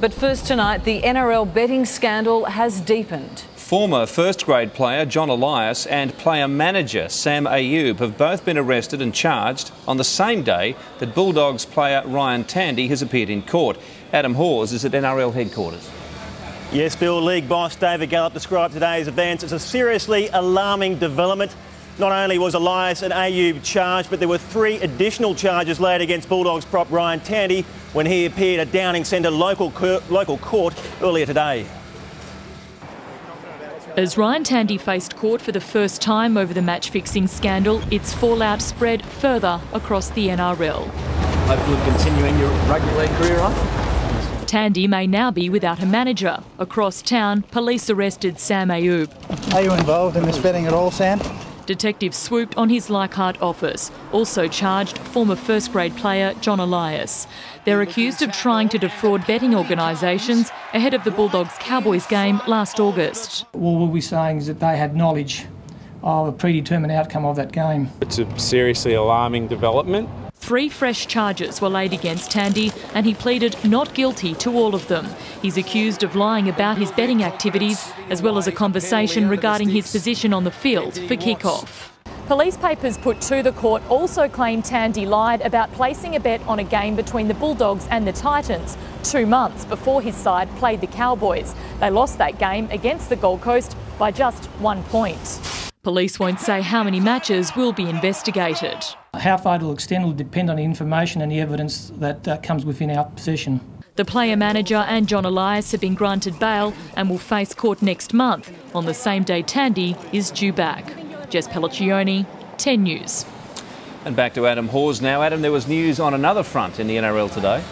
But first tonight, the NRL betting scandal has deepened. Former first grade player John Elias and player manager Sam Ayoub have both been arrested and charged on the same day that Bulldogs player Ryan Tandy has appeared in court. Adam Hawse is at NRL headquarters. Yes, Bill, League boss David Gallop described today's events as a seriously alarming development. Not only was Elias and Ayoub charged, but there were three additional charges laid against Bulldogs prop Ryan Tandy when he appeared at Downing Centre local, local court earlier today. As Ryan Tandy faced court for the first time over the match fixing scandal, its fallout spread further across the NRL. Hopefully continuing your rugby league career off. Tandy may now be without a manager. Across town, police arrested Sam Ayoub. Are you involved in this betting at all, Sam? Detectives swooped on his Leichhardt office, also charged former first grade player John Elias. They're accused of trying to defraud betting organisations ahead of the Bulldogs Cowboys game last August. Well, what we're saying is that they had knowledge of a predetermined outcome of that game. It's a seriously alarming development. Three fresh charges were laid against Tandy, and he pleaded not guilty to all of them. He's accused of lying about his betting activities, as well as a conversation regarding his position on the field for kick-off. Police papers put to the court also claim Tandy lied about placing a bet on a game between the Bulldogs and the Titans two months before his side played the Cowboys. They lost that game against the Gold Coast by just one point. Police won't say how many matches will be investigated. How far it will extend will depend on the information and the evidence that uh, comes within our possession. The player manager and John Elias have been granted bail and will face court next month on the same day Tandy is due back. Jess Pelliccioni, 10 News. And back to Adam Hawse now. Adam, there was news on another front in the NRL today.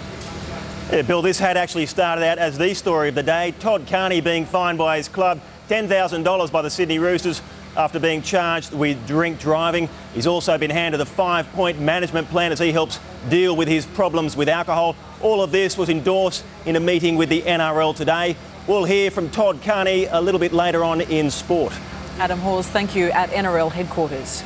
Yeah, Bill, this had actually started out as the story of the day. Todd Carney being fined by his club $10,000 by the Sydney Roosters after being charged with drink driving. He's also been handed a five point management plan as he helps deal with his problems with alcohol. All of this was endorsed in a meeting with the NRL today. We'll hear from Todd Carney a little bit later on in sport. Adam Hawse, thank you at NRL headquarters.